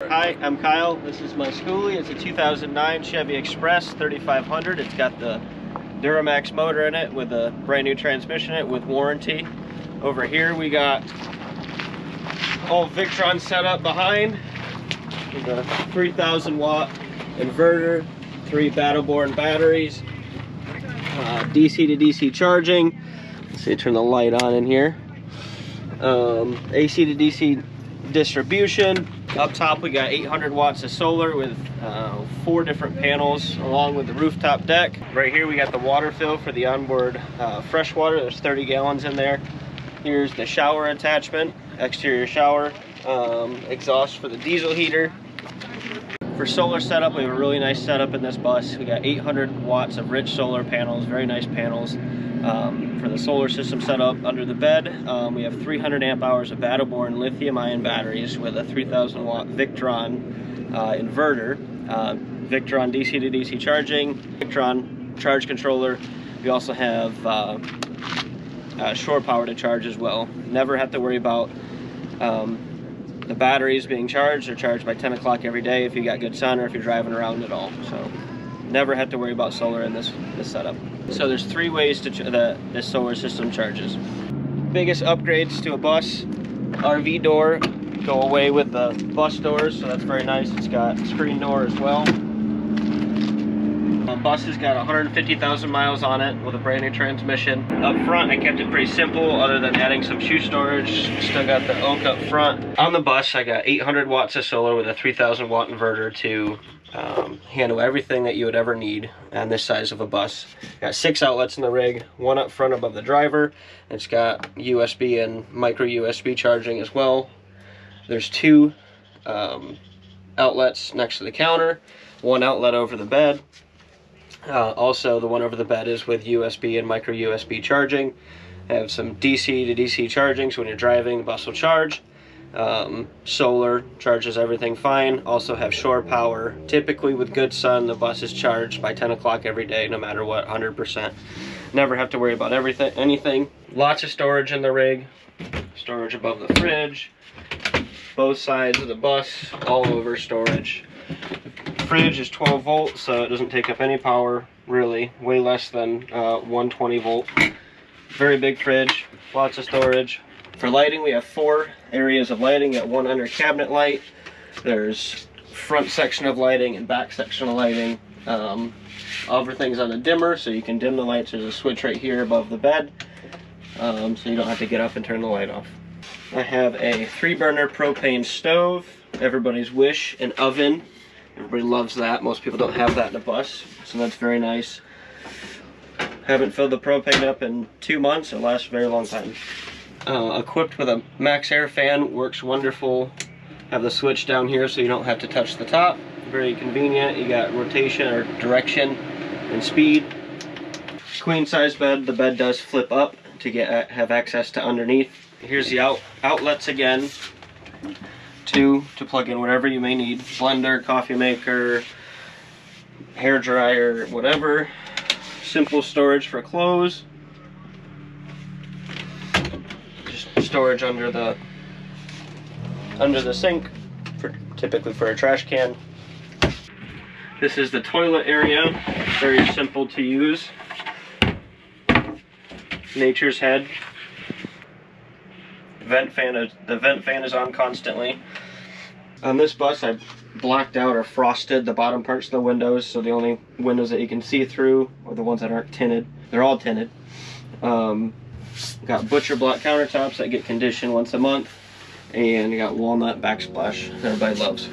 Hi, I'm Kyle. This is my skoolie. It's a 2009 Chevy Express 3500. It's got the Duramax motor in it with a brand new transmission in it with warranty. Over here we got all Victron set up behind with a 3000 watt inverter, three Battleborn batteries, uh, DC to DC charging. Let's see, turn the light on in here. Um, AC to DC distribution. Up top we got 800 watts of solar with uh, four different panels along with the rooftop deck. Right here we got the water fill for the onboard uh, fresh water. There's 30 gallons in there. Here's the shower attachment, exterior shower, um, exhaust for the diesel heater. For solar setup, we have a really nice setup in this bus. We got 800 watts of rich solar panels, very nice panels. Um, for the solar system setup under the bed, um, we have 300 amp hours of Battleborn lithium ion batteries with a 3000 watt Victron uh, inverter, uh, Victron DC to DC charging, Victron charge controller. We also have uh, uh, shore power to charge as well. Never have to worry about um, the batteries being charged. They're charged by 10 o'clock every day if you got good sun or if you're driving around at all. So never have to worry about solar in this, this setup. So there's three ways to that this solar system charges. Biggest upgrades to a bus, RV door, go away with the bus doors, so that's very nice. It's got screen door as well. Bus has got 150,000 miles on it with a brand new transmission. Up front, I kept it pretty simple other than adding some shoe storage. Still got the oak up front. On the bus, I got 800 watts of solar with a 3,000 watt inverter to um, handle everything that you would ever need on this size of a bus. Got six outlets in the rig, one up front above the driver. It's got USB and micro USB charging as well. There's two um, outlets next to the counter, one outlet over the bed. Uh, also, the one over the bed is with USB and micro USB charging. I have some DC to DC charging, so when you're driving, the bus will charge. Um, solar charges everything fine. Also have shore power. Typically with good sun, the bus is charged by 10 o'clock every day, no matter what, 100%. Never have to worry about everything, anything. Lots of storage in the rig. Storage above the fridge. Both sides of the bus, all over storage. Fridge is 12 volts, so it doesn't take up any power, really. Way less than uh, 120 volt. Very big fridge, lots of storage. For lighting, we have four areas of lighting. Got one under cabinet light. There's front section of lighting and back section of lighting. Um, everything's on a dimmer, so you can dim the lights. There's a switch right here above the bed, um, so you don't have to get up and turn the light off. I have a three burner propane stove, everybody's wish, an oven. Everybody loves that. Most people don't have that in a bus, so that's very nice. Haven't filled the propane up in two months. It lasts a very long time. Uh, equipped with a Maxxair fan works wonderful. Have the switch down here so you don't have to touch the top. Very convenient. You got rotation or direction and speed. Queen size bed. The bed does flip up to get have access to underneath. Here's the out outlets again two to plug in whatever you may need blender coffee maker hair dryer whatever simple storage for clothes Just storage under the under the sink, for, typically for a trash can. This is the toilet area, very simple to use. Nature's Head. Vent fan is, the vent fan is on constantly. On this bus, I've blacked out or frosted the bottom parts of the windows, so the only windows that you can see through are the ones that aren't tinted. They're all tinted. Um, Got butcher block countertops that get conditioned once a month. And got walnut backsplash that everybody loves.